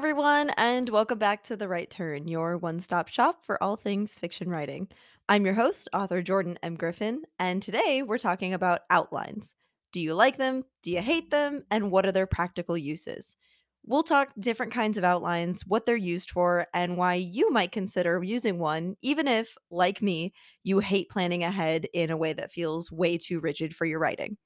everyone, and welcome back to The Write Turn, your one stop shop for all things fiction writing. I'm your host, author Jordan M. Griffin, and today we're talking about outlines. Do you like them? Do you hate them? And what are their practical uses? We'll talk different kinds of outlines, what they're used for, and why you might consider using one, even if, like me, you hate planning ahead in a way that feels way too rigid for your writing.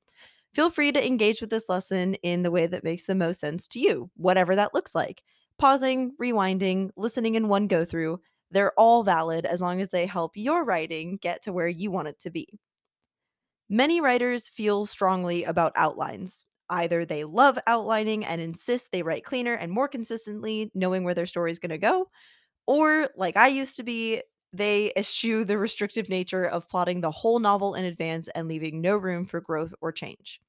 Feel free to engage with this lesson in the way that makes the most sense to you, whatever that looks like. Pausing, rewinding, listening in one go through, they're all valid as long as they help your writing get to where you want it to be. Many writers feel strongly about outlines. Either they love outlining and insist they write cleaner and more consistently, knowing where their story is going to go, or like I used to be, they eschew the restrictive nature of plotting the whole novel in advance and leaving no room for growth or change.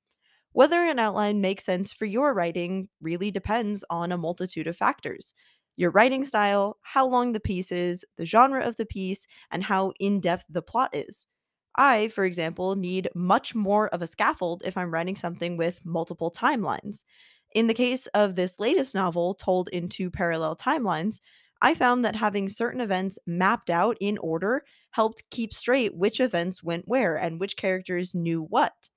Whether an outline makes sense for your writing really depends on a multitude of factors your writing style, how long the piece is, the genre of the piece, and how in depth the plot is. I, for example, need much more of a scaffold if I'm writing something with multiple timelines. In the case of this latest novel, told in two parallel timelines, I found that having certain events mapped out in order helped keep straight which events went where and which characters knew what.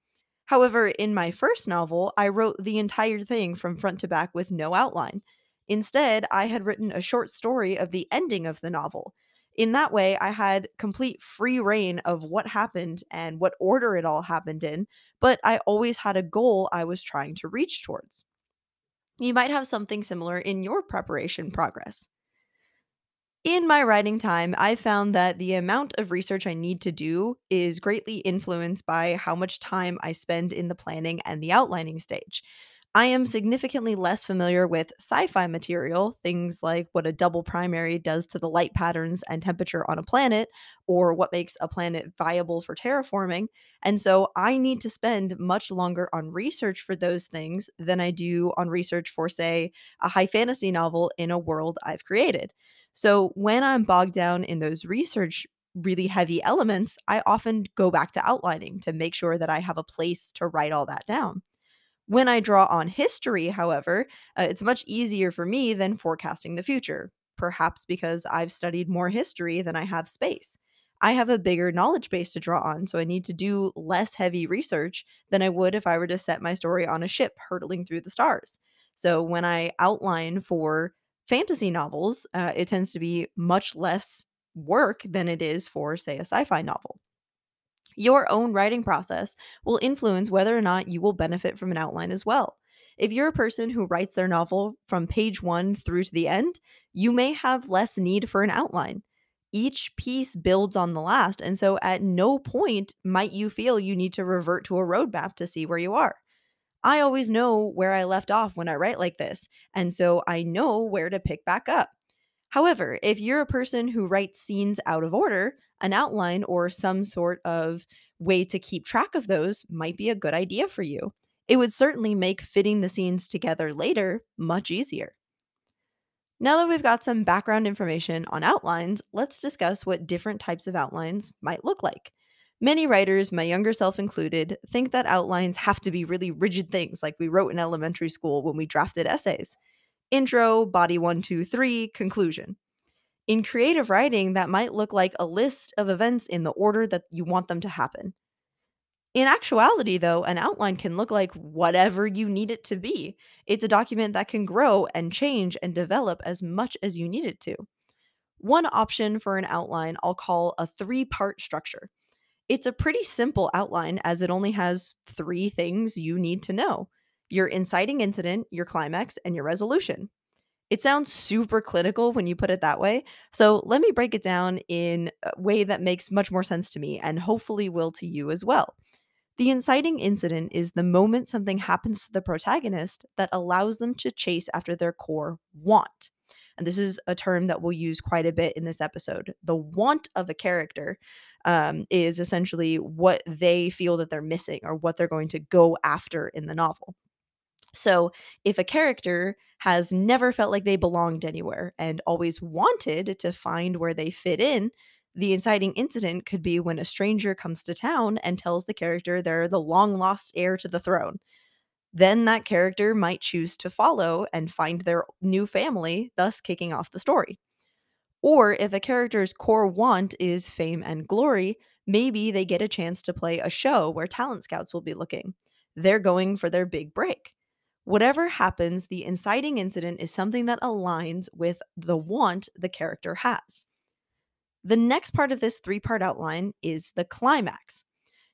However, in my first novel, I wrote the entire thing from front to back with no outline. Instead, I had written a short story of the ending of the novel. In that way, I had complete free reign of what happened and what order it all happened in, but I always had a goal I was trying to reach towards. You might have something similar in your preparation progress. In my writing time, I found that the amount of research I need to do is greatly influenced by how much time I spend in the planning and the outlining stage. I am significantly less familiar with sci fi material, things like what a double primary does to the light patterns and temperature on a planet, or what makes a planet viable for terraforming. And so I need to spend much longer on research for those things than I do on research for, say, a high fantasy novel in a world I've created. So when I'm bogged down in those research really heavy elements, I often go back to outlining to make sure that I have a place to write all that down. When I draw on history, however, uh, it's much easier for me than forecasting the future, perhaps because I've studied more history than I have space. I have a bigger knowledge base to draw on, so I need to do less heavy research than I would if I were to set my story on a ship hurtling through the stars. So when I outline for fantasy novels, uh, it tends to be much less work than it is for, say, a sci fi novel. Your own writing process will influence whether or not you will benefit from an outline as well. If you're a person who writes their novel from page one through to the end, you may have less need for an outline. Each piece builds on the last, and so at no point might you feel you need to revert to a roadmap to see where you are. I always know where I left off when I write like this, and so I know where to pick back up. However, if you're a person who writes scenes out of order, an outline or some sort of way to keep track of those might be a good idea for you. It would certainly make fitting the scenes together later much easier. Now that we've got some background information on outlines, let's discuss what different types of outlines might look like. Many writers, my younger self included, think that outlines have to be really rigid things like we wrote in elementary school when we drafted essays intro, body one, two, three, conclusion. In creative writing, that might look like a list of events in the order that you want them to happen. In actuality, though, an outline can look like whatever you need it to be. It's a document that can grow and change and develop as much as you need it to. One option for an outline I'll call a three part structure. It's a pretty simple outline as it only has three things you need to know your inciting incident, your climax, and your resolution. It sounds super clinical when you put it that way. So let me break it down in a way that makes much more sense to me and hopefully will to you as well. The inciting incident is the moment something happens to the protagonist that allows them to chase after their core want. And this is a term that we'll use quite a bit in this episode. The want of a character um, is essentially what they feel that they're missing or what they're going to go after in the novel. So, if a character has never felt like they belonged anywhere and always wanted to find where they fit in, the inciting incident could be when a stranger comes to town and tells the character they're the long lost heir to the throne. then that character might choose to follow and find their new family, thus kicking off the story. Or if a character's core want is fame and glory, maybe they get a chance to play a show where talent scouts will be looking. They're going for their big break. Whatever happens, the inciting incident is something that aligns with the want the character has. The next part of this three part outline is the climax.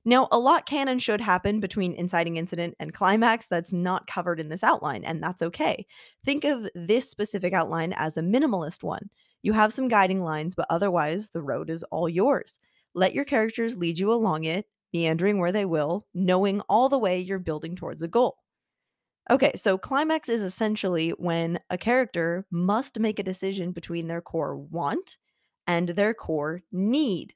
Now, a lot can and should happen between inciting incident and climax that's not covered in this outline, and that's okay. Think of this specific outline as a minimalist one. You have some guiding lines, but otherwise, the road is all yours. Let your characters lead you along it, meandering where they will, knowing all the way you're building towards a goal. Okay, so climax is essentially when a character must make a decision between their core want and their core need.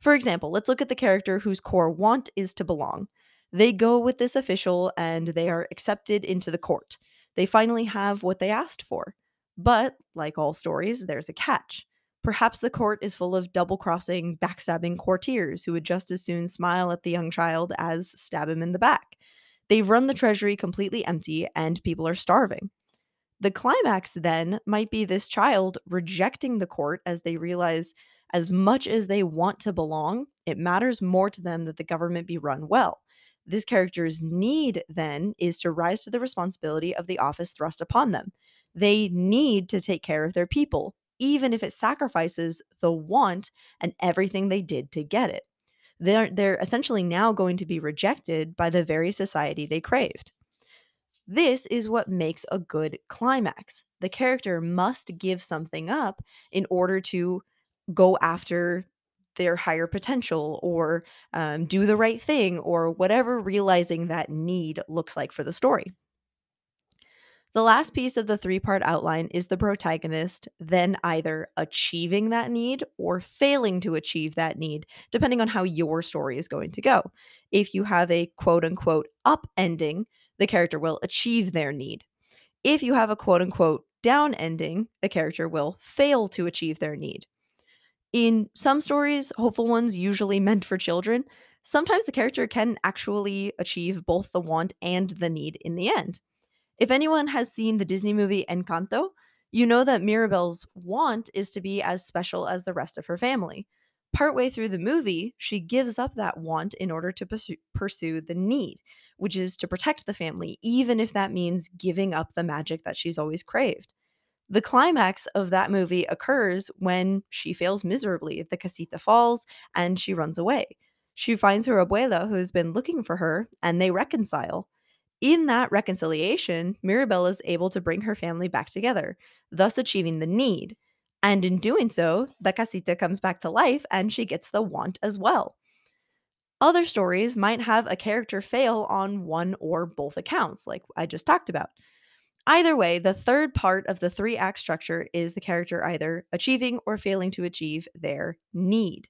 For example, let's look at the character whose core want is to belong. They go with this official and they are accepted into the court. They finally have what they asked for. But, like all stories, there's a catch. Perhaps the court is full of double crossing, backstabbing courtiers who would just as soon smile at the young child as stab him in the back. They've run the treasury completely empty and people are starving. The climax then might be this child rejecting the court as they realize as much as they want to belong, it matters more to them that the government be run well. This character's need then is to rise to the responsibility of the office thrust upon them. They need to take care of their people, even if it sacrifices the want and everything they did to get it. They're, they're essentially now going to be rejected by the very society they craved. This is what makes a good climax. The character must give something up in order to go after their higher potential or um, do the right thing or whatever realizing that need looks like for the story. The last piece of the three part outline is the protagonist then either achieving that need or failing to achieve that need, depending on how your story is going to go. If you have a quote unquote up ending, the character will achieve their need. If you have a quote unquote down ending, the character will fail to achieve their need. In some stories, hopeful ones usually meant for children, sometimes the character can actually achieve both the want and the need in the end. If anyone has seen the Disney movie Encanto, you know that Mirabel's want is to be as special as the rest of her family. Partway through the movie, she gives up that want in order to pursue, pursue the need, which is to protect the family, even if that means giving up the magic that she's always craved. The climax of that movie occurs when she fails miserably. The casita falls and she runs away. She finds her abuela who's been looking for her and they reconcile. In that reconciliation, Mirabel is able to bring her family back together, thus achieving the need. And in doing so, the casita comes back to life and she gets the want as well. Other stories might have a character fail on one or both accounts, like I just talked about. Either way, the third part of the three act structure is the character either achieving or failing to achieve their need.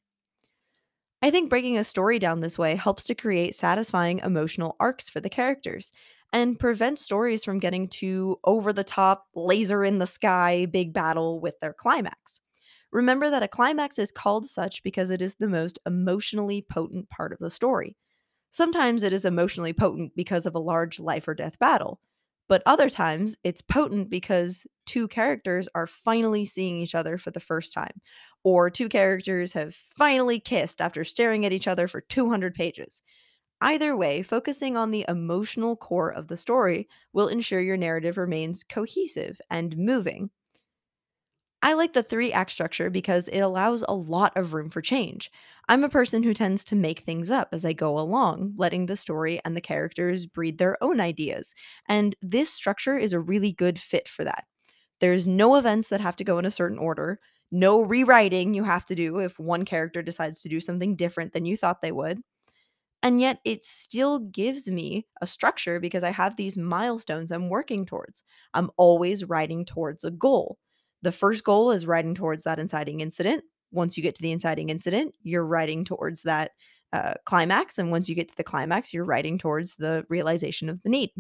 I think breaking a story down this way helps to create satisfying emotional arcs for the characters and prevent stories from getting too over the top, laser in the sky, big battle with their climax. Remember that a climax is called such because it is the most emotionally potent part of the story. Sometimes it is emotionally potent because of a large life or death battle. But other times it's potent because two characters are finally seeing each other for the first time, or two characters have finally kissed after staring at each other for 200 pages. Either way, focusing on the emotional core of the story will ensure your narrative remains cohesive and moving. I like the three act structure because it allows a lot of room for change. I'm a person who tends to make things up as I go along, letting the story and the characters breed their own ideas. And this structure is a really good fit for that. There's no events that have to go in a certain order, no rewriting you have to do if one character decides to do something different than you thought they would. And yet, it still gives me a structure because I have these milestones I'm working towards. I'm always writing towards a goal. The first goal is writing towards that inciting incident. Once you get to the inciting incident, you're writing towards that uh, climax. And once you get to the climax, you're writing towards the realization of the need.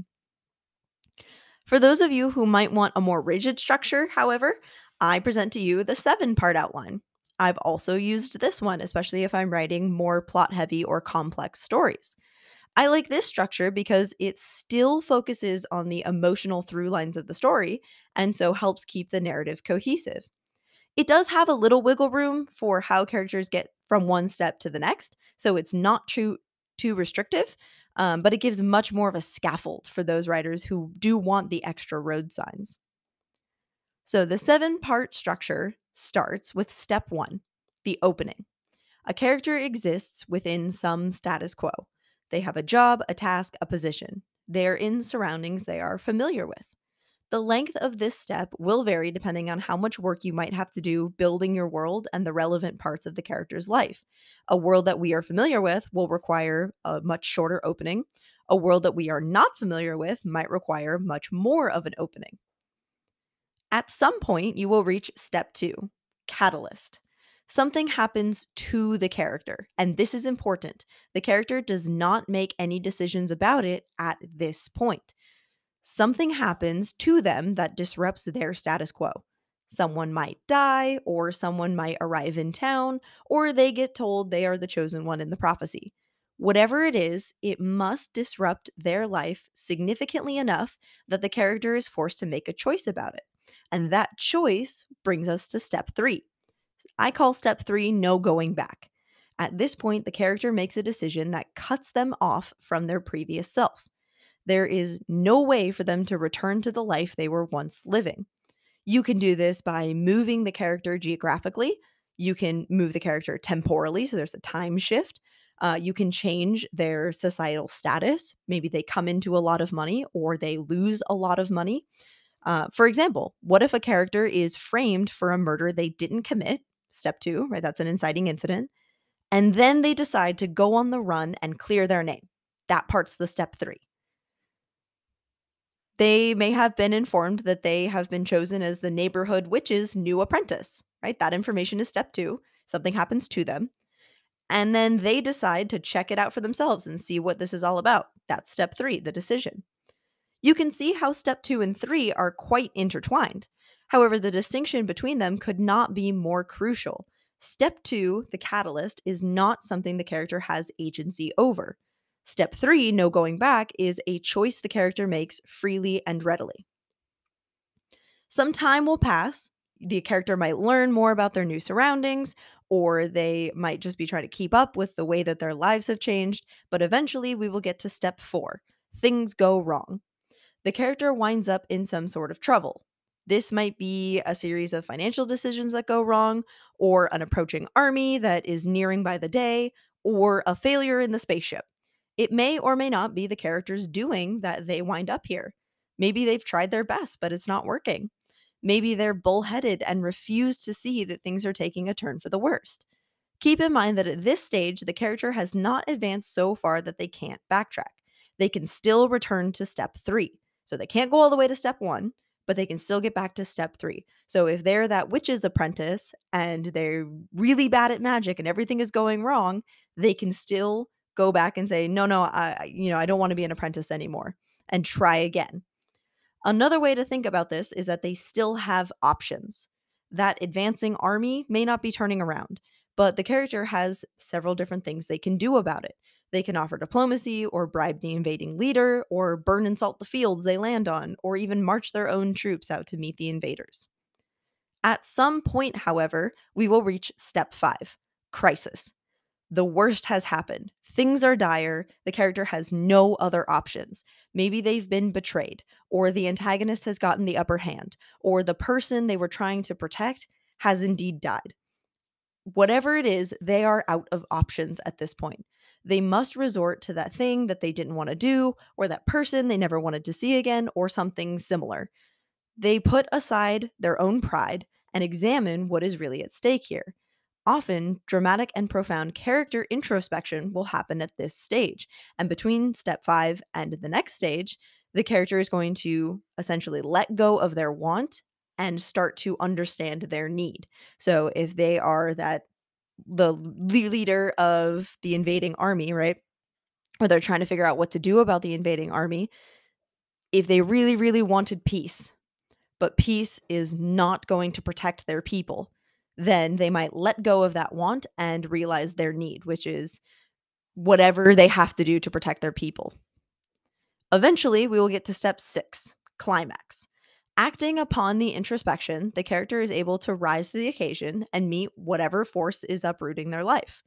For those of you who might want a more rigid structure, however, I present to you the seven part outline. I've also used this one, especially if I'm writing more plot heavy or complex stories. I like this structure because it still focuses on the emotional through lines of the story and so helps keep the narrative cohesive. It does have a little wiggle room for how characters get from one step to the next, so it's not too too restrictive, um, but it gives much more of a scaffold for those writers who do want the extra road signs. So the seven part structure starts with step one, the opening. A character exists within some status quo. They have a job, a task, a position. They're in surroundings they are familiar with. The length of this step will vary depending on how much work you might have to do building your world and the relevant parts of the character's life. A world that we are familiar with will require a much shorter opening. A world that we are not familiar with might require much more of an opening. At some point, you will reach step two catalyst. Something happens to the character, and this is important. The character does not make any decisions about it at this point. Something happens to them that disrupts their status quo. Someone might die, or someone might arrive in town, or they get told they are the chosen one in the prophecy. Whatever it is, it must disrupt their life significantly enough that the character is forced to make a choice about it. And that choice brings us to step three. I call step three no going back. At this point, the character makes a decision that cuts them off from their previous self. There is no way for them to return to the life they were once living. You can do this by moving the character geographically. You can move the character temporally, so there's a time shift. Uh, you can change their societal status. Maybe they come into a lot of money or they lose a lot of money. Uh, for example, what if a character is framed for a murder they didn't commit? Step two, right? That's an inciting incident. And then they decide to go on the run and clear their name. That part's the step three. They may have been informed that they have been chosen as the neighborhood witch's new apprentice, right? That information is step two. Something happens to them. And then they decide to check it out for themselves and see what this is all about. That's step three, the decision. You can see how step two and three are quite intertwined. However, the distinction between them could not be more crucial. Step two, the catalyst, is not something the character has agency over. Step three, no going back, is a choice the character makes freely and readily. Some time will pass. The character might learn more about their new surroundings, or they might just be trying to keep up with the way that their lives have changed. But eventually, we will get to step four things go wrong. The character winds up in some sort of trouble. This might be a series of financial decisions that go wrong, or an approaching army that is nearing by the day, or a failure in the spaceship. It may or may not be the character's doing that they wind up here. Maybe they've tried their best, but it's not working. Maybe they're bullheaded and refuse to see that things are taking a turn for the worst. Keep in mind that at this stage, the character has not advanced so far that they can't backtrack. They can still return to step three. So they can't go all the way to step one, but they can still get back to step three. So if they're that witch's apprentice and they're really bad at magic and everything is going wrong, they can still go back and say, no, no, I, you know, I don't want to be an apprentice anymore and try again. Another way to think about this is that they still have options. That advancing army may not be turning around, but the character has several different things they can do about it. They can offer diplomacy or bribe the invading leader or burn and salt the fields they land on or even march their own troops out to meet the invaders. At some point, however, we will reach step five crisis. The worst has happened. Things are dire. The character has no other options. Maybe they've been betrayed, or the antagonist has gotten the upper hand, or the person they were trying to protect has indeed died. Whatever it is, they are out of options at this point. They must resort to that thing that they didn't want to do, or that person they never wanted to see again, or something similar. They put aside their own pride and examine what is really at stake here. Often, dramatic and profound character introspection will happen at this stage. And between step five and the next stage, the character is going to essentially let go of their want and start to understand their need. So if they are that the leader of the invading army, right? Or they're trying to figure out what to do about the invading army. If they really, really wanted peace, but peace is not going to protect their people, then they might let go of that want and realize their need, which is whatever they have to do to protect their people. Eventually, we will get to step six climax. Acting upon the introspection, the character is able to rise to the occasion and meet whatever force is uprooting their life.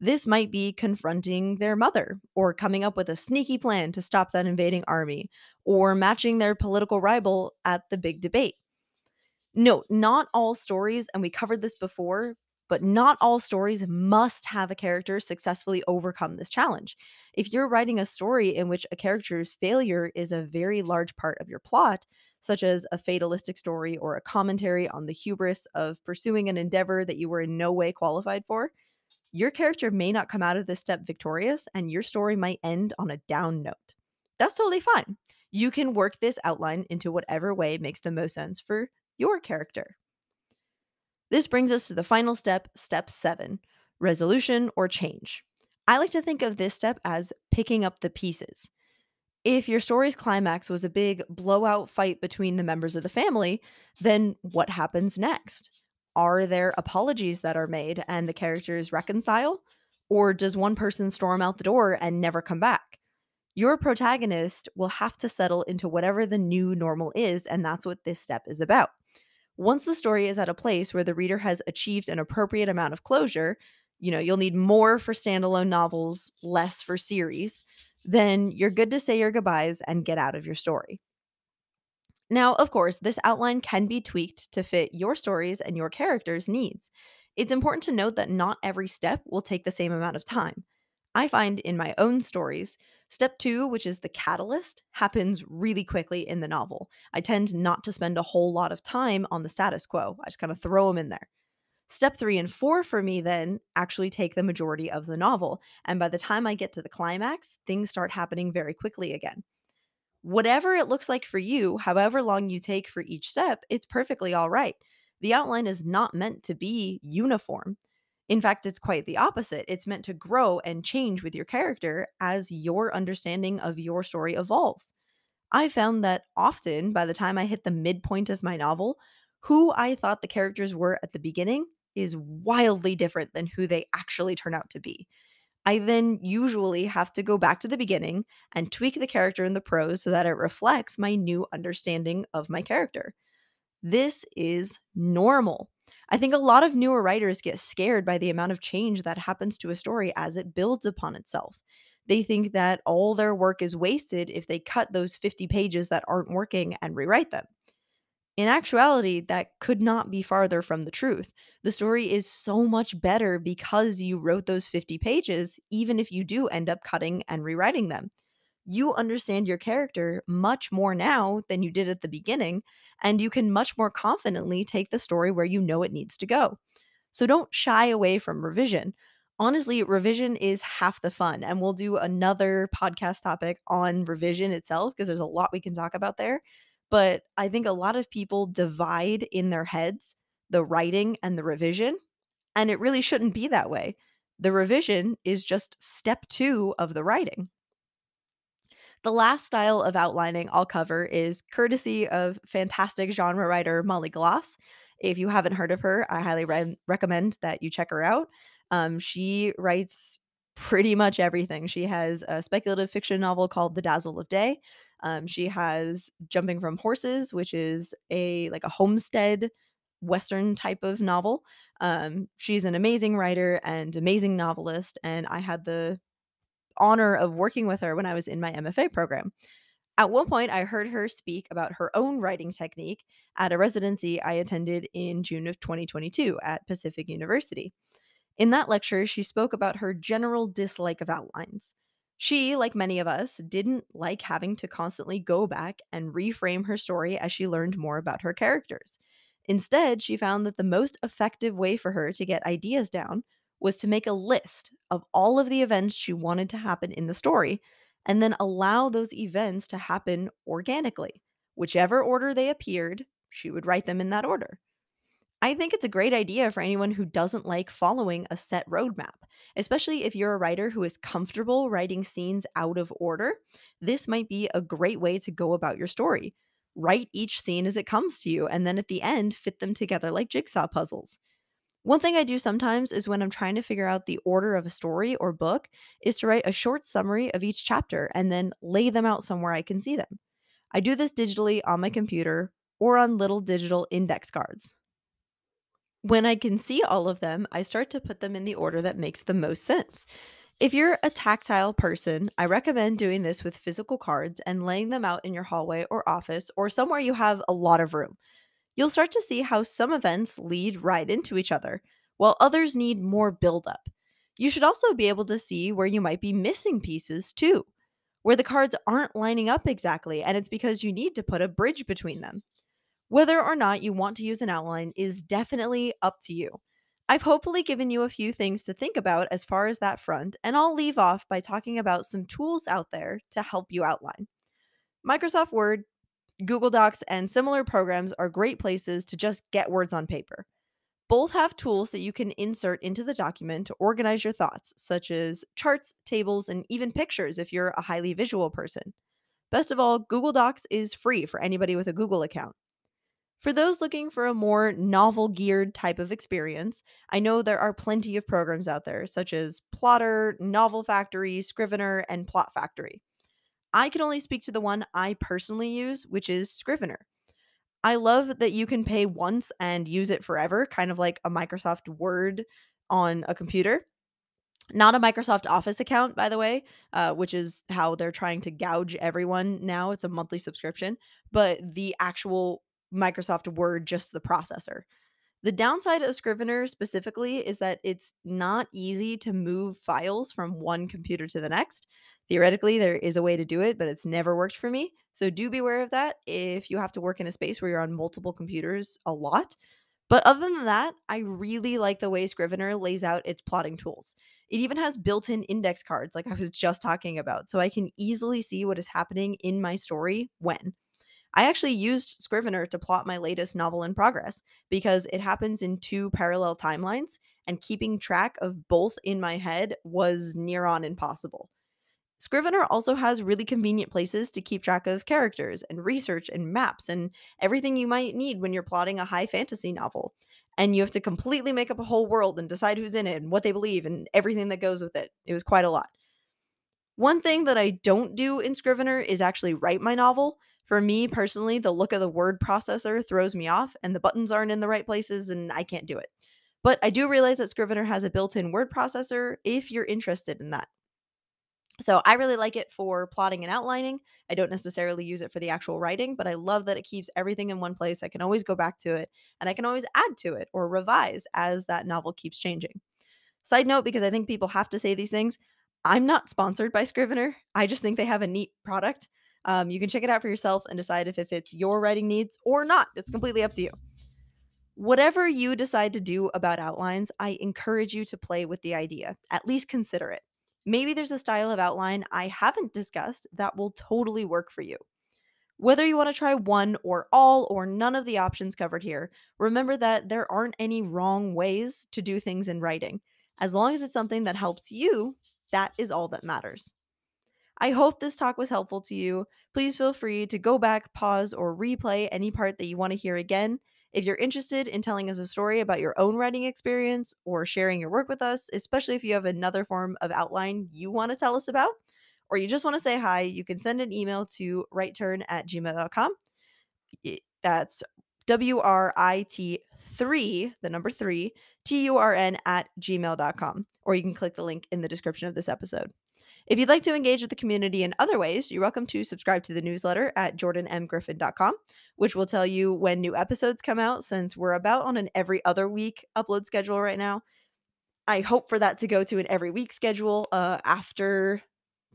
This might be confronting their mother, or coming up with a sneaky plan to stop that invading army, or matching their political rival at the big debate. Note, not all stories, and we covered this before, but not all stories must have a character successfully overcome this challenge. If you're writing a story in which a character's failure is a very large part of your plot, such as a fatalistic story or a commentary on the hubris of pursuing an endeavor that you were in no way qualified for, your character may not come out of this step victorious and your story might end on a down note. That's totally fine. You can work this outline into whatever way makes the most sense for your character. This brings us to the final step, step seven resolution or change. I like to think of this step as picking up the pieces. If your story's climax was a big blowout fight between the members of the family, then what happens next? Are there apologies that are made and the characters reconcile? Or does one person storm out the door and never come back? Your protagonist will have to settle into whatever the new normal is, and that's what this step is about. Once the story is at a place where the reader has achieved an appropriate amount of closure, you know, you'll need more for standalone novels, less for series, then you're good to say your goodbyes and get out of your story. Now, of course, this outline can be tweaked to fit your stories and your characters' needs. It's important to note that not every step will take the same amount of time. I find in my own stories, step two, which is the catalyst, happens really quickly in the novel. I tend not to spend a whole lot of time on the status quo, I just kind of throw them in there. Step three and four for me then actually take the majority of the novel. And by the time I get to the climax, things start happening very quickly again. Whatever it looks like for you, however long you take for each step, it's perfectly all right. The outline is not meant to be uniform. In fact, it's quite the opposite. It's meant to grow and change with your character as your understanding of your story evolves. I found that often, by the time I hit the midpoint of my novel, who I thought the characters were at the beginning is wildly different than who they actually turn out to be. I then usually have to go back to the beginning and tweak the character in the prose so that it reflects my new understanding of my character. This is normal. I think a lot of newer writers get scared by the amount of change that happens to a story as it builds upon itself. They think that all their work is wasted if they cut those 50 pages that aren't working and rewrite them. In actuality, that could not be farther from the truth. The story is so much better because you wrote those 50 pages, even if you do end up cutting and rewriting them. You understand your character much more now than you did at the beginning, and you can much more confidently take the story where you know it needs to go. So don't shy away from revision. Honestly, revision is half the fun, and we'll do another podcast topic on revision itself because there's a lot we can talk about there. But I think a lot of people divide in their heads the writing and the revision, and it really shouldn't be that way. The revision is just step two of the writing. The last style of outlining I'll cover is courtesy of fantastic genre writer Molly Gloss. If you haven't heard of her, I highly re- recommend that you check her out. Um, she writes pretty much everything. She has a speculative fiction novel called The Dazzle of Day, um, she has Jumping from Horses, which is a like a homestead western type of novel. Um, she's an amazing writer and amazing novelist, and I had the honor of working with her when I was in my MFA program. At one point, I heard her speak about her own writing technique at a residency I attended in June of 2022 at Pacific University. In that lecture, she spoke about her general dislike of outlines. She, like many of us, didn't like having to constantly go back and reframe her story as she learned more about her characters. Instead, she found that the most effective way for her to get ideas down was to make a list of all of the events she wanted to happen in the story and then allow those events to happen organically. Whichever order they appeared, she would write them in that order. I think it's a great idea for anyone who doesn't like following a set roadmap, especially if you're a writer who is comfortable writing scenes out of order. This might be a great way to go about your story. Write each scene as it comes to you, and then at the end, fit them together like jigsaw puzzles. One thing I do sometimes is when I'm trying to figure out the order of a story or book, is to write a short summary of each chapter and then lay them out somewhere I can see them. I do this digitally on my computer or on little digital index cards. When I can see all of them, I start to put them in the order that makes the most sense. If you're a tactile person, I recommend doing this with physical cards and laying them out in your hallway or office or somewhere you have a lot of room. You'll start to see how some events lead right into each other, while others need more buildup. You should also be able to see where you might be missing pieces too, where the cards aren't lining up exactly, and it's because you need to put a bridge between them. Whether or not you want to use an outline is definitely up to you. I've hopefully given you a few things to think about as far as that front, and I'll leave off by talking about some tools out there to help you outline. Microsoft Word, Google Docs, and similar programs are great places to just get words on paper. Both have tools that you can insert into the document to organize your thoughts, such as charts, tables, and even pictures if you're a highly visual person. Best of all, Google Docs is free for anybody with a Google account. For those looking for a more novel geared type of experience, I know there are plenty of programs out there, such as Plottr, Novel Factory, Scrivener, and Plot Factory. I can only speak to the one I personally use, which is Scrivener. I love that you can pay once and use it forever, kind of like a Microsoft Word on a computer. Not a Microsoft Office account, by the way, uh, which is how they're trying to gouge everyone now. It's a monthly subscription, but the actual Microsoft Word, just the processor. The downside of Scrivener specifically is that it's not easy to move files from one computer to the next. Theoretically, there is a way to do it, but it's never worked for me. So do beware of that if you have to work in a space where you're on multiple computers a lot. But other than that, I really like the way Scrivener lays out its plotting tools. It even has built in index cards, like I was just talking about, so I can easily see what is happening in my story when. I actually used Scrivener to plot my latest novel in progress because it happens in two parallel timelines, and keeping track of both in my head was near on impossible. Scrivener also has really convenient places to keep track of characters and research and maps and everything you might need when you're plotting a high fantasy novel. And you have to completely make up a whole world and decide who's in it and what they believe and everything that goes with it. It was quite a lot. One thing that I don't do in Scrivener is actually write my novel. For me personally, the look of the word processor throws me off and the buttons aren't in the right places and I can't do it. But I do realize that Scrivener has a built in word processor if you're interested in that. So I really like it for plotting and outlining. I don't necessarily use it for the actual writing, but I love that it keeps everything in one place. I can always go back to it and I can always add to it or revise as that novel keeps changing. Side note, because I think people have to say these things, I'm not sponsored by Scrivener. I just think they have a neat product. Um, you can check it out for yourself and decide if it fits your writing needs or not. It's completely up to you. Whatever you decide to do about outlines, I encourage you to play with the idea. At least consider it. Maybe there's a style of outline I haven't discussed that will totally work for you. Whether you want to try one or all or none of the options covered here, remember that there aren't any wrong ways to do things in writing. As long as it's something that helps you, that is all that matters. I hope this talk was helpful to you. Please feel free to go back, pause, or replay any part that you want to hear again. If you're interested in telling us a story about your own writing experience or sharing your work with us, especially if you have another form of outline you want to tell us about, or you just want to say hi, you can send an email to writeturn at gmail.com. That's W R I T 3, the number 3, T U R N at gmail.com. Or you can click the link in the description of this episode. If you'd like to engage with the community in other ways, you're welcome to subscribe to the newsletter at jordanmgriffin.com, which will tell you when new episodes come out since we're about on an every other week upload schedule right now. I hope for that to go to an every week schedule uh, after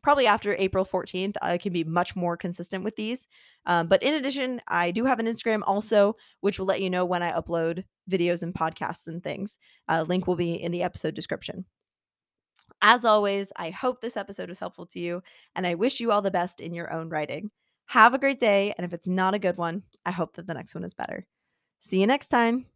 probably after April 14th. I can be much more consistent with these. Um, but in addition, I do have an Instagram also, which will let you know when I upload videos and podcasts and things. Uh, link will be in the episode description. As always, I hope this episode was helpful to you, and I wish you all the best in your own writing. Have a great day, and if it's not a good one, I hope that the next one is better. See you next time.